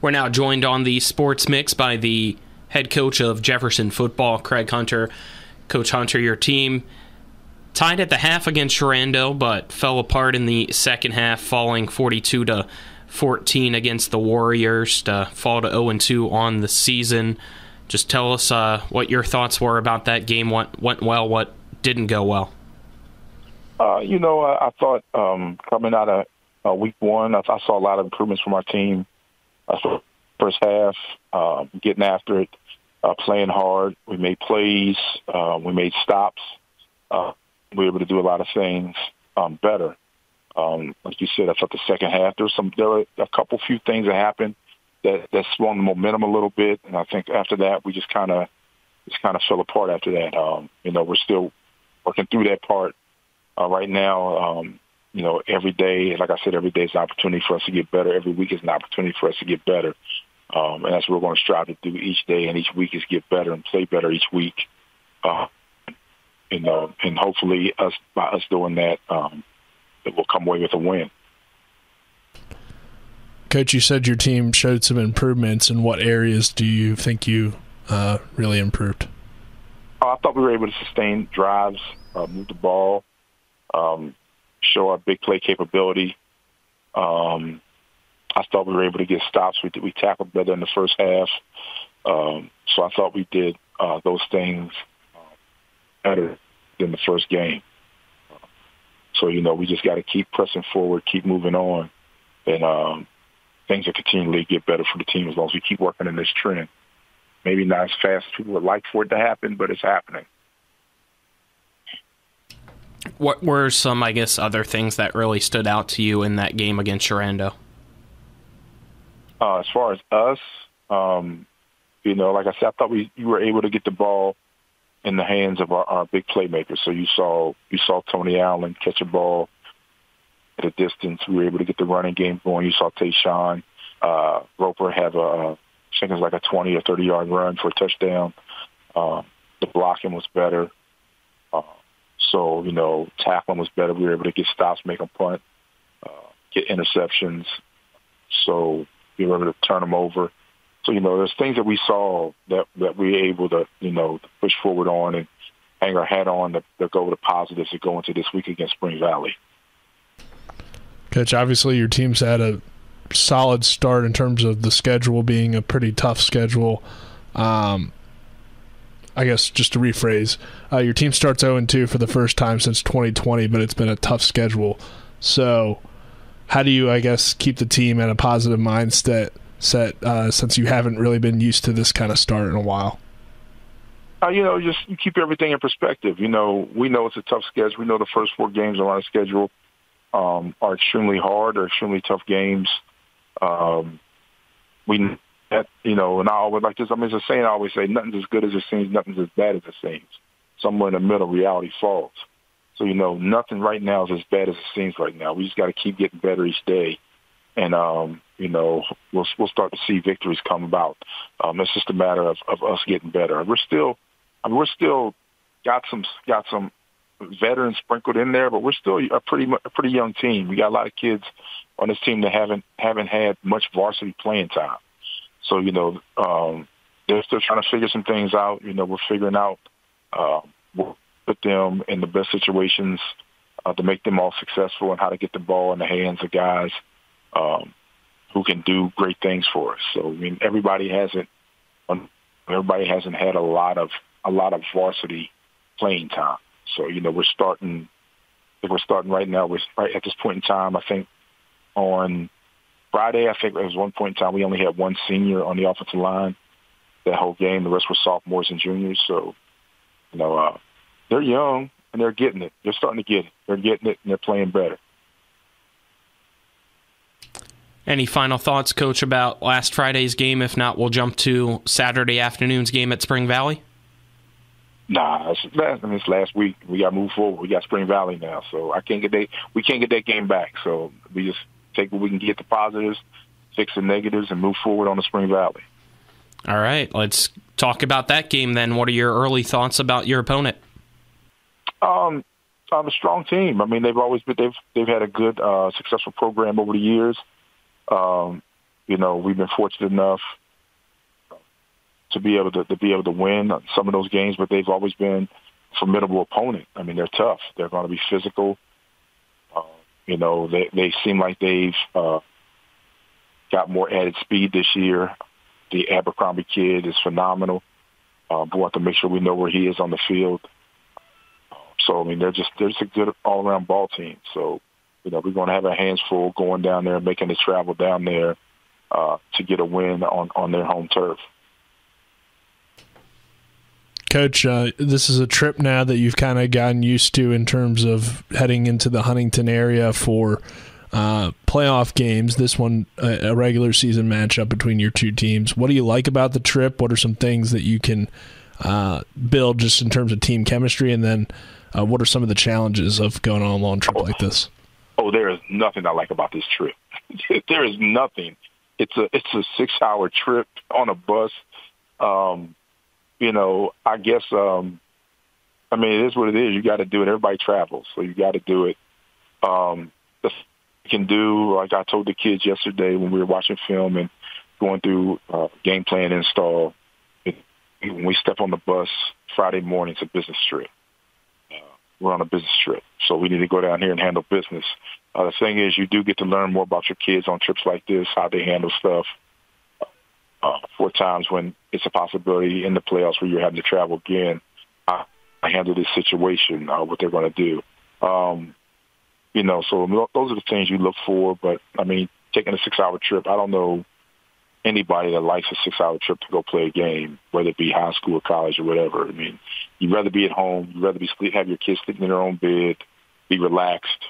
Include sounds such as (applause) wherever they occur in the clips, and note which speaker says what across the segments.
Speaker 1: We're now joined on the Sports Mix by the head coach of Jefferson football, Craig Hunter. Coach Hunter, your team tied at the half against Sherando, but fell apart in the second half, falling 42 to 14 against the Warriors to fall to 0 2 on the season. Just tell us uh, what your thoughts were about that game. What went well, what didn't go well.
Speaker 2: Uh, you know, I, I thought um, coming out of uh, week one, I, I saw a lot of improvements from our team. First half, uh, getting after it, uh, playing hard. We made plays. Uh, we made stops. Uh, we were able to do a lot of things um, better. Um, like you said, I thought the second half there some there were a couple few things that happened that that swung the momentum a little bit, and I think after that we just kind of just kind of fell apart after that. Um, you know, we're still working through that part uh, right now. Um, you know, every day, like I said, every day is an opportunity for us to get better. Every week is an opportunity for us to get better. Um, and that's what we're going to strive to do each day and each week is get better and play better each week. Uh, and, uh, and hopefully us, by us doing that, um, that we'll come away with a win.
Speaker 3: Coach, you said your team showed some improvements. In what areas do you think you uh, really improved?
Speaker 2: Uh, I thought we were able to sustain drives, uh, move the ball, um, show our big play capability. Um, I thought we were able to get stops. We we tackled better in the first half, um, so I thought we did uh, those things uh, better than the first game. So you know, we just got to keep pressing forward, keep moving on, and um, things will continually get better for the team as long as we keep working in this trend. Maybe not as fast as people would like for it to happen, but it's happening.
Speaker 1: What were some, I guess, other things that really stood out to you in that game against Sherando?
Speaker 2: Uh, as far as us, um, you know, like I said, I thought we you were able to get the ball in the hands of our, our big playmakers. So you saw you saw Tony Allen catch a ball at a distance. We were able to get the running game going. You saw Tayshawn uh, Roper have a I think it was like a 20 or 30 yard run for a touchdown. Um, the blocking was better. So, you know, tackling was better. We were able to get stops, make them punt, uh, get interceptions. So we were able to turn them over. So, you know, there's things that we saw that, that we were able to, you know, to push forward on and hang our hat on to, to go with the positives to go into this week against Spring Valley.
Speaker 3: Coach, obviously your team's had a solid start in terms of the schedule being a pretty tough schedule. Um, I guess just to rephrase, uh, your team starts 0 2 for the first time since 2020, but it's been a tough schedule. So, how do you, I guess, keep the team in a positive mindset set uh, since you haven't really been used to this kind of start in a while?
Speaker 2: Uh, you know, just keep everything in perspective. You know, we know it's a tough schedule. We know the first four games on our schedule um, are extremely hard, or extremely tough games. Um, we that you know, and I always like this. I mean, it's a saying I always say: nothing's as good as it seems, nothing's as bad as it seems. Somewhere in the middle, reality falls. So you know, nothing right now is as bad as it seems right now. We just got to keep getting better each day, and um, you know, we'll we'll start to see victories come about. Um, it's just a matter of, of us getting better. We're still, I mean, we're still got some got some veterans sprinkled in there, but we're still a pretty a pretty young team. We got a lot of kids on this team that haven't haven't had much varsity playing time. So you know, um, they're still trying to figure some things out. You know, we're figuring out uh, we'll put them in the best situations uh, to make them all successful, and how to get the ball in the hands of guys um, who can do great things for us. So I mean, everybody hasn't everybody hasn't had a lot of a lot of varsity playing time. So you know, we're starting. If We're starting right now. We're right at this point in time. I think on Friday, I think there was one point in time we only had one senior on the offensive line that whole game. The rest were sophomores and juniors. So, you know, uh, they're young and they're getting it. They're starting to get it. They're getting it and they're playing better.
Speaker 1: Any final thoughts, Coach, about last Friday's game? If not, we'll jump to Saturday afternoon's game at Spring Valley.
Speaker 2: Nah, it's last, I mean, it's last week. We got to move forward. We got Spring Valley now, so I can't get that. We can't get that game back. So we just take what we can get the positives, fix the negatives, and move forward on the Spring Valley.
Speaker 1: All right, let's talk about that game then. What are your early thoughts about your opponent?
Speaker 2: Um, I'm a strong team. I mean, they've always been they've they've had a good, uh, successful program over the years. Um, you know, we've been fortunate enough to be able to, to be able to win some of those games, but they've always been formidable opponent. I mean, they're tough. They're going to be physical. You know, they they seem like they've uh, got more added speed this year. The Abercrombie kid is phenomenal. Uh, we want to make sure we know where he is on the field. So I mean, they're just they're just a good all around ball team. So you know, we're going to have our hands full going down there, making the travel down there uh, to get a win on on their home turf.
Speaker 3: Coach, uh, this is a trip now that you've kind of gotten used to in terms of heading into the Huntington area for uh, playoff games. This one, a, a, regular season matchup between your two teams. What do you like about the trip? What are some things that you can uh, build just in terms of team chemistry? And then uh, what are some of the challenges of going on a long trip like this?
Speaker 2: Oh, there is nothing I like about this trip. (laughs) there is nothing. It's a it's a six hour trip on a bus. Um, you know, I guess, um, I mean, it is what it is. You got to do it. Everybody travels, so you got to do it. Um, the you can do, like I told the kids yesterday when we were watching film and going through uh, game plan install. It, when we step on the bus Friday morning, it's a business trip. Uh, we're on a business trip, so we need to go down here and handle business. Uh, the thing is, you do get to learn more about your kids on trips like this, how they handle stuff for times when it's a possibility in the playoffs where you're having to travel again. I, I handle this situation, uh, what they're going to do. Um, you know, so those are the things you look for. But I mean, taking a six-hour trip, I don't know anybody that likes a six-hour trip to go play a game, whether it be high school or college or whatever. I mean, you'd rather be at home. You'd rather be sleep, have your kids sleeping in their own bed, be relaxed.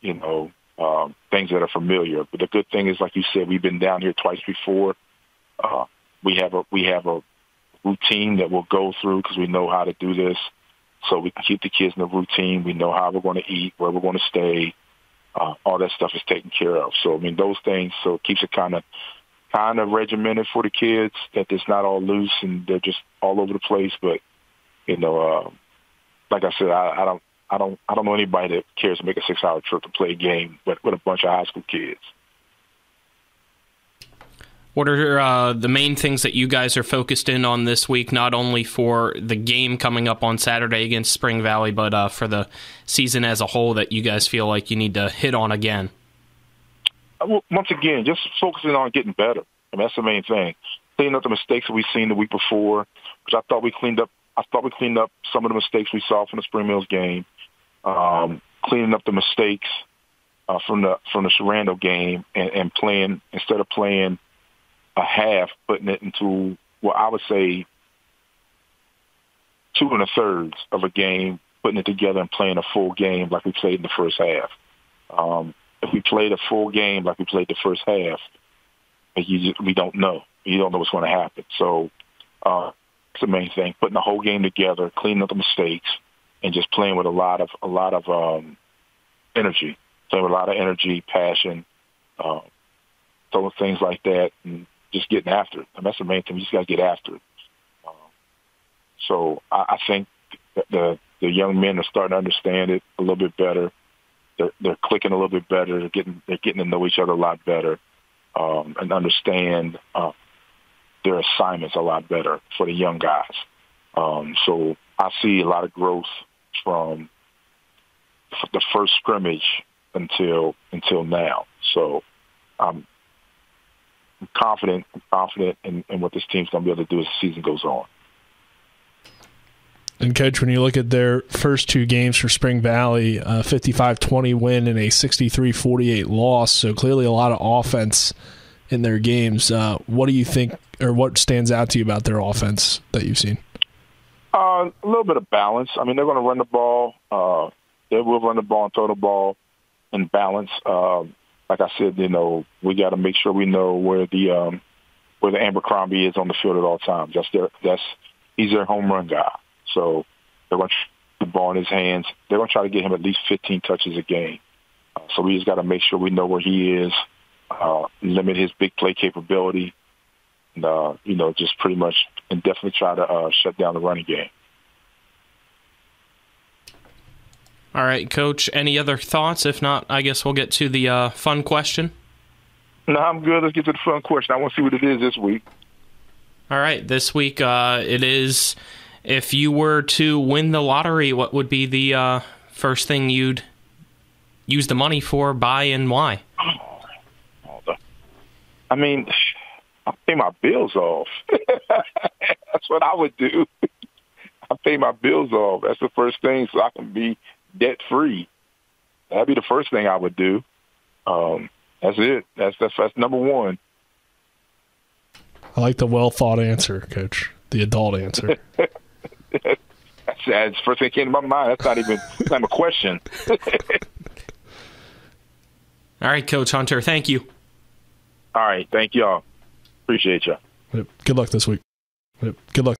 Speaker 2: You know, um, things that are familiar. But the good thing is, like you said, we've been down here twice before. Uh, we have a we have a routine that we'll go through because we know how to do this. So we can keep the kids in the routine. We know how we're going to eat, where we're going to stay. Uh, all that stuff is taken care of. So I mean, those things. So it keeps it kind of kind of regimented for the kids that it's not all loose and they're just all over the place. But you know, uh, like I said, I, I don't. I don't. I don't know anybody that cares to make a six-hour trip to play a game, but with a bunch of high school kids.
Speaker 1: What are uh, the main things that you guys are focused in on this week, not only for the game coming up on Saturday against Spring Valley, but uh, for the season as a whole that you guys feel like you need to hit on again?
Speaker 2: Uh, once again, just focusing on getting better. I mean, that's the main thing. Cleaning up the mistakes that we've seen the week before, which I thought we cleaned up. I thought we cleaned up some of the mistakes we saw from the Spring Mills game. Um, cleaning up the mistakes uh, from the from the Sherando game and, and playing instead of playing a half, putting it into what I would say two and a thirds of a game, putting it together and playing a full game like we played in the first half. Um, if we played a full game like we played the first half, you just, we don't know. You don't know what's going to happen. So uh, that's the main thing: putting the whole game together, cleaning up the mistakes, and just playing with a lot of a lot of um, energy, playing with a lot of energy, passion, uh, things like that, and just getting after it. And that's the main thing. You just got to get after it. Um, so I, I think the the young men are starting to understand it a little bit better. They're, they're clicking a little bit better. They're getting they're getting to know each other a lot better um, and understand uh, their assignments a lot better for the young guys. Um, so I see a lot of growth from the first scrimmage until until now. So I'm I'm confident, I'm confident in, in what this team's going to be able to do as the season goes on.
Speaker 3: And coach, when you look at their first two games for Spring Valley, a 55-20 win and a 63-48 loss, so clearly a lot of offense in their games. Uh, what do you think, or what stands out to you about their offense that you've seen?
Speaker 2: Uh, a little bit of balance. I mean, they're going to run the ball. Uh, they will run the ball and throw the ball in balance. Um, like I said, you know, we got to make sure we know where the um, where the Abercrombie is on the field at all times. That's their that's he's their home run guy. So they're going to the ball in his hands. They're going to try to get him at least 15 touches a game. Uh, so we just got to make sure we know where he is, uh, limit his big play capability, and uh, you know, just pretty much and definitely try to uh, shut down the running game.
Speaker 1: All right, Coach. Any other thoughts? If not, I guess we'll get to the uh, fun question.
Speaker 2: No, I'm good. Let's get to the fun question. I want to see what it is this week.
Speaker 1: All right, this week uh, it is. If you were to win the lottery, what would be the uh, first thing you'd use the money for, buy, and why?
Speaker 2: I mean, I pay my bills off. (laughs) That's what I would do. (laughs) I pay my bills off. That's the first thing, so I can be debt free. That'd be the first thing I would do. Um, that's it. That's that's that's number one.
Speaker 3: I like the well thought answer, Coach. The adult answer. (laughs)
Speaker 2: that's, that's the first thing came to my mind. That's not even that's not a question. (laughs)
Speaker 1: All right, Coach Hunter. Thank you.
Speaker 2: All right. Thank y'all. Appreciate y'all.
Speaker 3: Good luck this week. Good luck.